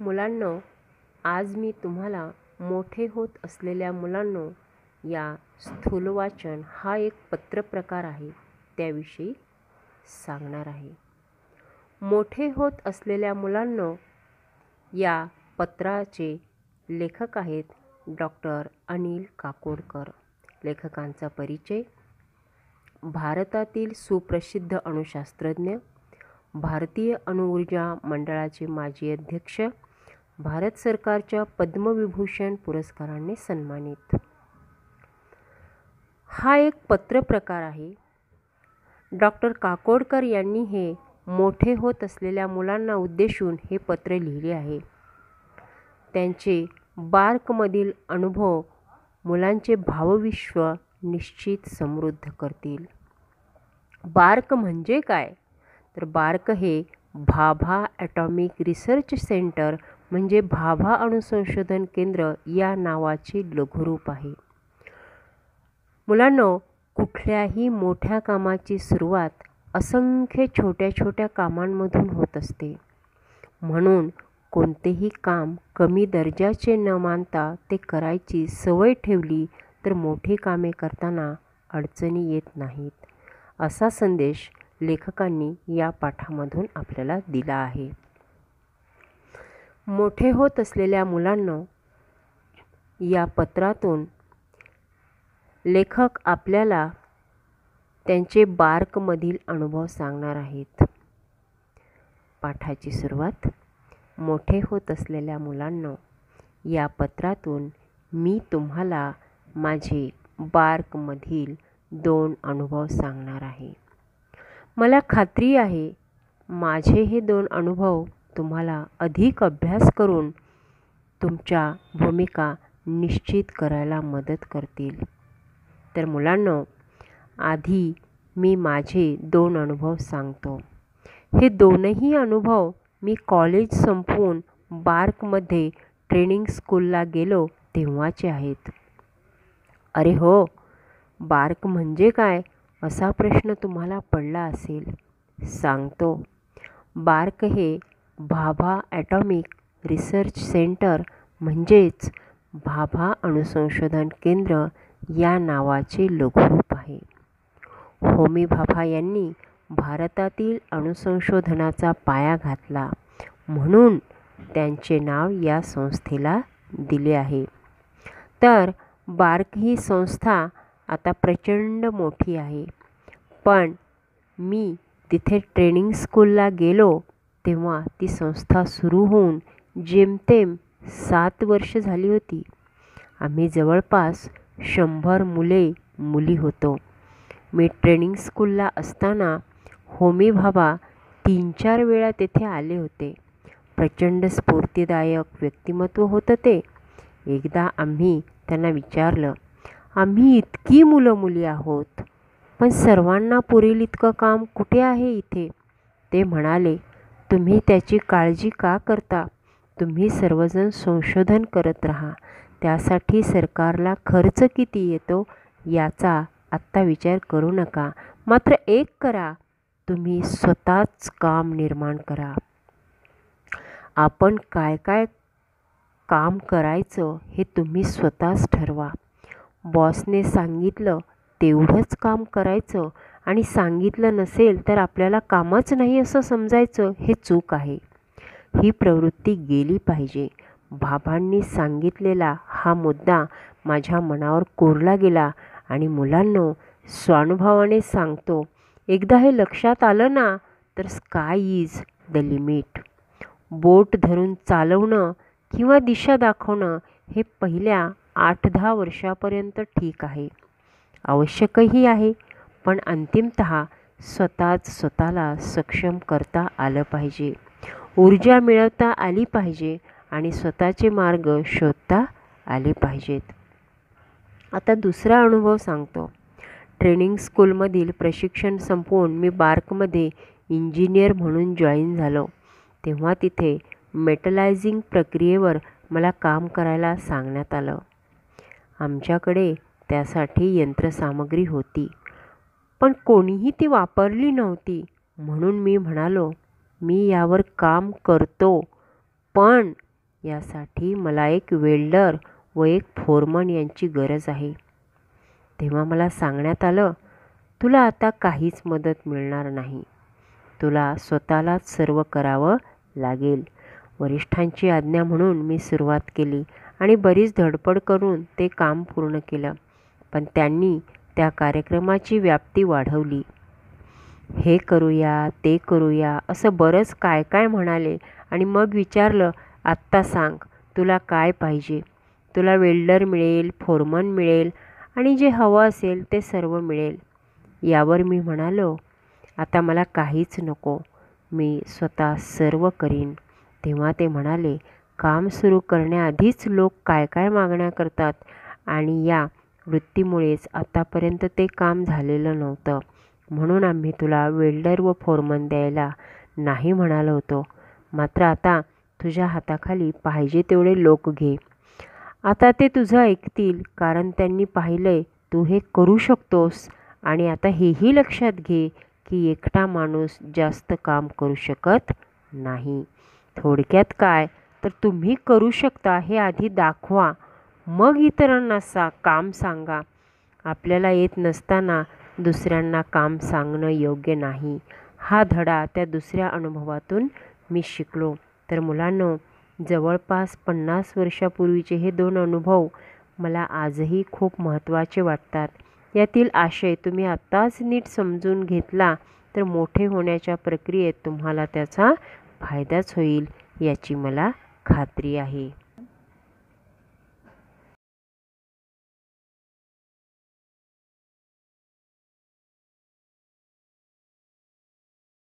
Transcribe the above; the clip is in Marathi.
मुलांनो आज मी तुम्हाला मोठे होत असलेल्या मुलांनो या स्थूलवाचन हा एक पत्रप्रकार आहे त्याविषयी सांगणार आहे. मोठे होत असलेल्या मुलांनो या पत्राचे लेखक आहेत डॉक्टर अनिल काकोडकर. लेखकांचा परिचय भारतातील सुप्रसिद्ध अणुशास्त्रज्ञ भारतीय अणुऊर्जा मंडळाचे माजी अध्यक्ष भारत सरकारच्या पद्मविभूषण पुरस्काराने सन्मानित. हा एक पत्रप्रकार आहे. डॉक्टर काकोडकर यांनी हे मोठे होत असलेल्या मुलांना उद्देशून हे पत्र लिहिले आहे. त्यांचे बार्कमधील अनुभव मुलांचे भावविश्व निश्चित समृद्ध करतील. बार्क म्हणजे काय? तर बार्क हे भाभा ॲटॉमिक रिसर्च सेंटर म्हणजे भाभा अणुसंशोधन केंद्र या नावाचे लघुरूप आहे. मुलांनो कुठल्याही मोठ्या कामाची सुरुवात असंख्य छोट्या छोट्या कामांमधून होत असते. म्हणून कोणतेही काम कमी दर्जाचे न मानता ते करायची सवय ठेवली तर मोठी कामे करताना अडचणी येत नाहीत असा संदेश लेखकांनी या पाठामधून आपल्याला दिला आहे. मोठे होत असलेल्या मुलांना या पत्रातून लेखक आपल्याला त्यांचे बार्कमधील अनुभव सांगणार आहेत. पाठाची सुरुवात मोठे होत असलेल्या मुलांना या पत्रातून मी तुम्हाला माझे बार्कमधील दोन अनुभव सांगणार आहे. मला खात्री आहे माझे हे दोन अनुभव तुम्हाला अधिक अभ्यास करून तुमच्या भूमिका निश्चित करायला मदत करतील. तर मुलांनो आधी मी माझे दोन अनुभव सांगतो. हे दोनही अनुभव मी कॉलेज संपवून बार्कमध्ये ट्रेनिंग स्कूलला गेलो तेव्हाचे आहेत. अरे हो बार्क म्हणजे काय असा प्रश्न तुम्हाला पडला असेल? सांगतो. बार्क हे भाभा ॲटॉमिक रिसर्च सेंटर म्हणजेच भाभा अणुसंशोधन केंद्र या नावाचे लघुरूप आहे. होमी भाभा यांनी भारतातील अणुसंशोधनाचा पाया घातला म्हणून त्यांचे नाव या संस्थेला दिले आहे. तर बार्क ही संस्था आता प्रचंड मोठी आहे. पण मी तिथे ट्रेनिंग स्कूलला गेलो तेव्हा ती संस्था सुरू होऊन जेमतेम सात वर्ष झाली होती. आम्ही जवळपास शंभर मुले मुली होतो. मी ट्रेनिंग स्कूलला असताना होमी भाबा तीन चार वेळा तेथे आले होते. प्रचंड स्फूर्तिदायक व्यक्तिमत्व होतं ते. एकदा आम्ही त्यांना विचारलं आम्ही इतकी मुलं मुली आहोत पण सर्वांना पुरेल इतकं काम कुठे आहे इथे? ते म्हणाले तुम्ही त्याची काळजी का करता? तुम्ही सर्वजण संशोधन करत राहा. त्यासाठी सरकारला खर्च किती येतो याचा आत्ता विचार करू नका. मात्र एक करा. तुम्ही स्वतःच काम निर्माण करा. आपण काय काय काम करायचं हे तुम्ही स्वतःच ठरवा. बॉसने सांगितलं तेवढंच काम करायचं. आणि सांगितलं नसेल तर आपल्याला कामच नाही असं समजायचं हे चूक आहे. ही प्रवृत्ती गेली पाहिजे. बाबांनी सांगितलेला हा मुद्दा माझ्या मनावर कोरला गेला आणि मुलांनो स्वानुभवाने सांगतो एकदा हे लक्षात आलं ना तर sky is the limit boat धरून चालवणं किंवा दिशा दाखवणं हे पहिल्या आठ दहा वर्षापर्यंत ठीक आहे. आवश्यकही आहे. पण अंतिमत स्वतःच स्वतःला सक्षम करता आलं पाहिजे. ऊर्जा मिळवता आली पाहिजे आणि स्वतःचे मार्ग शोधता आले पाहिजेत. आता दुसरा अनुभव सांगतो. ट्रेनिंग स्कूलमधील प्रशिक्षण संपवून मी बार्कमध्ये इंजिनियर म्हणून जॉईन झालो. तेव्हा तिथे मेटलायझिंग प्रक्रियेवर मला काम करायला सांगण्यात आलं. आमच्याकडे त्यासाठी यंत्रसामग्री होती. पण कोणीही ती वापरली नव्हती. म्हणून मी म्हणालो मी यावर काम करतो पण यासाठी मला एक वेल्डर व एक फोरमन यांची गरज आहे. तेव्हा मला सांगण्यात आलं तुला आता काहीच मदत मिळणार नाही. तुला स्वतःलाच सर्व करावं लागेल. वरिष्ठांची आज्ञा म्हणून मी सुरुवात केली आणि बरीच धडपड करून ते काम पूर्ण केलं. पण त्यांनी त्या कार्यक्रमाची व्याप्ती वाढवली. हे करूया ते करूया असं बरंच काय काय म्हणाले आणि मग विचारलं आत्ता सांग तुला काय पाहिजे? तुला वेल्डर मिळेल फोरमन मिळेल आणि जे हवं असेल ते सर्व मिळेल. यावर मी म्हणालो आता मला काहीच नको. मी स्वतः सर्व करीन. तेव्हा ते म्हणाले काम सुरू करण्याआधीच लोक काय काय मागण्या करतात आणि या वृत्तीमुळेच आतापर्यंत ते काम झालेलं नव्हतं. म्हणून आम्ही तुला वेल्डर व फोरमन द्यायला नाही म्हणालो होतो. मात्र आता तुझ्या हाताखाली पाहिजे तेवढे लोक घे. आता ते तुझं ऐकतील कारण त्यांनी पाहिलंय तू हे करू शकतोस आणि आता हेही लक्षात घे की एकटा माणूस जास्त काम करू शकत नाही. थोडक्यात काय? तर तुम्ही करू शकता हे आधी दाखवा. मग इतरांना सा काम सांगा. आपल्याला येत नसताना दुसऱ्यांना काम सांगणं योग्य नाही. हा धडा त्या दुसऱ्या अनुभवातून मी शिकलो. तर मुलांनो जवळपास पन्नास वर्षापूर्वीचे हे दोन अनुभव मला आजही खूप महत्त्वाचे वाटतात. यातील आशय तुम्ही आत्ताच नीट समजून घेतला तर मोठे होण्याच्या प्रक्रियेत तुम्हाला त्याचा फायदाच होईल याची मला खात्री आहे.